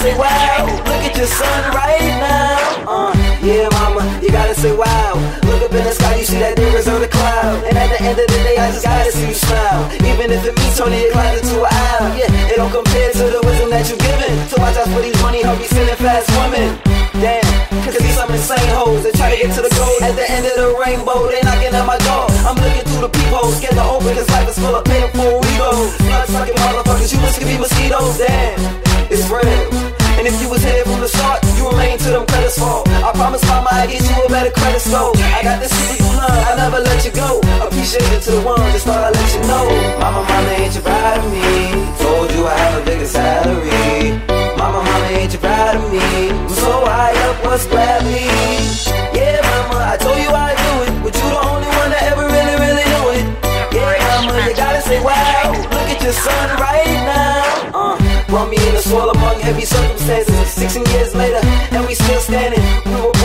say wow. Look at your son right now. Uh, yeah, mama, you gotta say wow. Look up in the sky, you see that difference on the cloud. And at the end of the day, I just gotta see you smile. Even if it means turning your closet to an aisle. Yeah, it don't compare to the wisdom that you've given. So watch out for these money, help you sending fast women. Damn, cause these some insane hoes that try to get to the goal. At the end of the rainbow, they knocking at my door. I'm looking through the peepholes, scared to open, cause life is full of painful I get you a better credit score. I got this super you love, I never let you go. Appreciate it to the one, just thought I'd let you know. Mama, mama, ain't you proud of me? Told you I have a bigger salary. Mama, mama, ain't you proud of me? I'm so high up, what's gravity? Yeah, mama, I told you I do it, but you the only one that ever really, really knew it. Yeah, mama, you gotta say wow. Look at your son right now. Uh, brought me in the soil among heavy circumstances. 16 years later, and we still standing. We were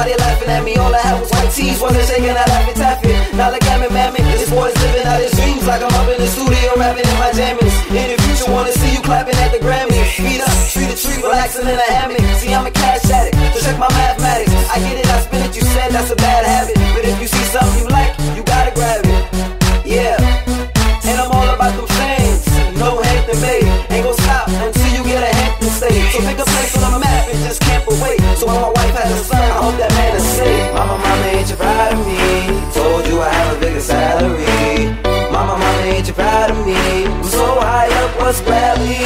why they laughing at me. All I had was white tees, wasn't shaking, I like and tap it. Now look at me, mammy. This boy's living out his dreams like I'm up in the studio rapping in my jammies. In the future, wanna see you clapping at the Grammy? Beat up, tree to tree, relaxing in a hammock. See, I'm a cash addict, so check my mathematics. I get it, I spin it, you said that's a bad habit. But if you see something you like, you gotta grab it. Yeah. And I'm all about them fans. No hate to made. Ain't gonna stop until you get a hate to stay. So pick a place on the map and just away. So when my wife has a son, I hope that man is safe. Mama, mama, ain't you proud of me? Told you I have a bigger salary. Mama, mama, ain't you proud of me? I'm so high up, what's gravity?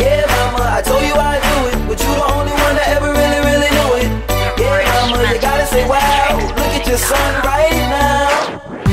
Yeah, mama, I told you I do it, but you the only one that ever really, really knew it. Yeah, mama, you gotta say wow. Look at your son right now.